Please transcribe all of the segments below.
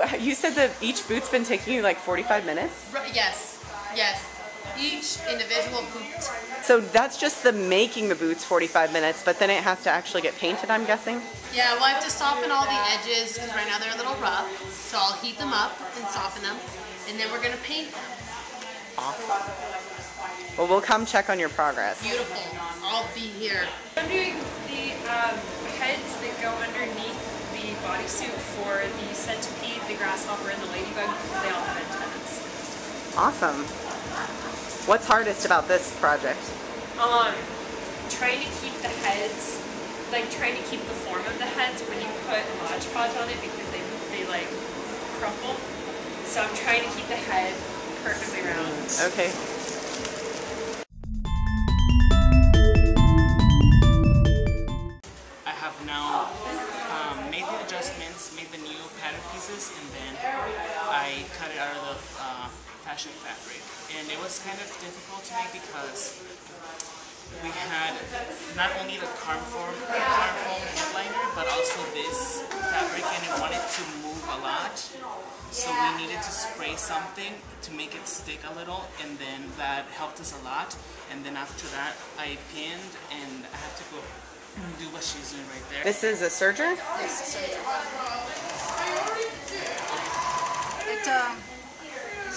the each boot's been taking you like 45 minutes? Right, yes, yes. Each individual boot. So that's just the making the boots 45 minutes, but then it has to actually get painted, I'm guessing? Yeah, well, I have to soften all the edges because right now they're a little rough. So I'll heat them up and soften them, and then we're gonna paint them. Awesome. Well, we'll come check on your progress. Beautiful. I'll be here. I'm doing the um, heads that go underneath the bodysuit for the centipede, the grasshopper, and the ladybug because they all have antennas. Awesome. What's hardest about this project? Um, trying to keep the heads, like trying to keep the form of the heads when you put Mod Podge on it because they, they like crumple. So I'm trying to keep the head perfectly round. Okay. Fashion fabric. And it was kind of difficult to make because we had not only the car foam, Carnform headliner, but also this fabric, and it wanted to move a lot. So we needed to spray something to make it stick a little, and then that helped us a lot. And then after that, I pinned, and I had to go do what she's doing right there. This is a serger? Yes, so It um,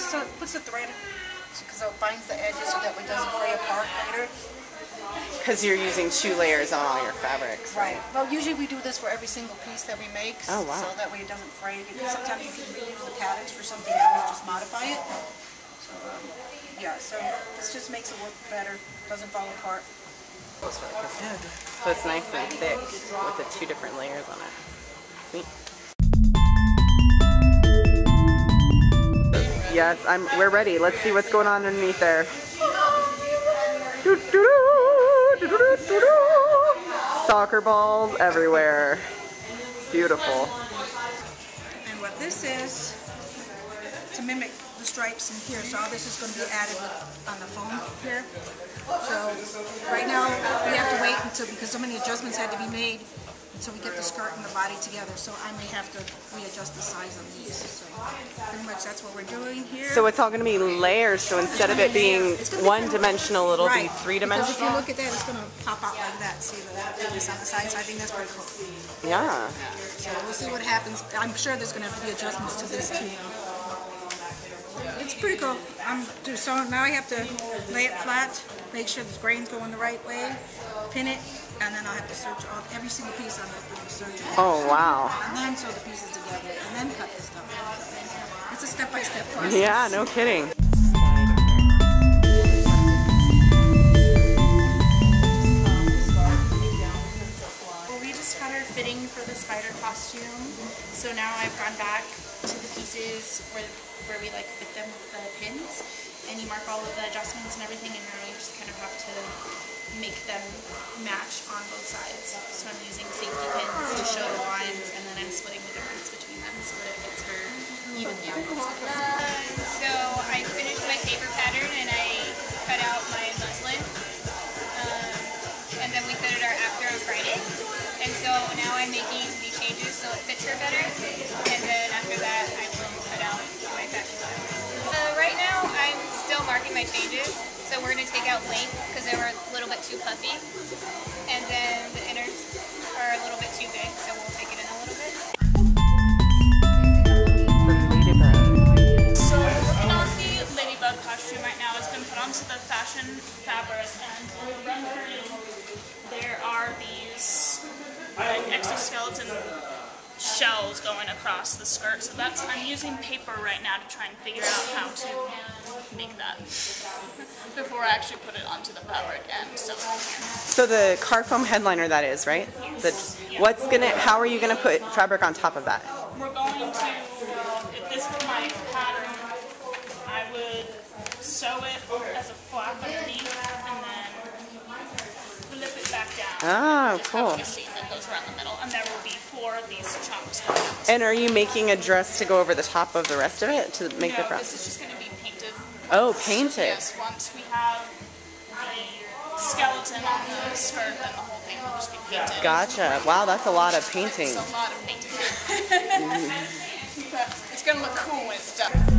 so it puts the thread because it binds the edges so that it doesn't fray apart later. Because you're using two layers on all your fabrics. Right. Well, usually we do this for every single piece that we make. Oh, wow. So that way it doesn't fray. Because sometimes you can reuse the patterns for something else, just modify it. So um, yeah, so this just makes it work better. Doesn't fall apart. So it's nice and thick with the two different layers on it. Yes, I'm. We're ready. Let's see what's going on underneath there. Soccer balls everywhere. Beautiful. And what this is, to mimic the stripes in here, so all this is going to be added with, on the foam here. So right now we have to wait until, because so many adjustments had to be made until we get the skirt and the body together. So I may have to readjust the size on these. So pretty much that's what we're doing here. So it's all going to be layers. So instead of it being one dimensional, it'll be Right. three Because if you look at that, it's going to pop out like that. See the thickness on the side? So I think that's pretty cool. Yeah. So we'll see what happens. I'm sure there's going to have to be adjustments to this too. It's pretty cool. I'm so now I have to lay it flat, make sure the grains going the right way, pin it, and then I'll have to search all every single piece on the, on the serger. Oh wow. And then sew the pieces together, and then cut the stuff. It's a step-by-step process. Yeah. No kidding. Well, we just had our fitting for the spider costume, so now I've gone back to the pieces where where we like fit them with the pins, and you mark all of the adjustments and everything, and now you just kind of have to make them match on both sides. So I'm using safety pins to show the lines, and then I'm splitting the difference between them so that it fits her evenly on both sides. so I finished my paper pattern and I cut out my muslin. Um, and then we fitted our after on Friday. And so now I'm making the changes so it fits her better. And then after that, I will cut out my fashion style. So right now, I'm still marking my changes. So we're going to take out length because they were a little bit too puffy. And then the inners are a little bit too big, so we'll take it in a little bit. So we're working on the ladybug costume right now. It's been put onto the fashion fabric and the rendering there are these like exoskeleton shells going across the skirt. So that's I'm using paper right now to try and figure out how to make that before I actually put it onto the fabric and sew it. So the car foam headliner that is, right? The, what's gonna, how are you gonna put fabric on top of that? We're going to, if this were my pattern, I would sew it as a flap underneath and then flip it back down. Oh, cool. like a seam that goes around the middle, and there will be four of these chunks. And are you making a dress to go over the top of the rest of it to make the no, front? This is just going to be painted. Oh, painted. Yes, once we have the skeleton on the skirt, then the whole thing will just be painted. Gotcha. Wow, that's a lot of painting. It's a lot of painting. It's gonna look cool when it's done.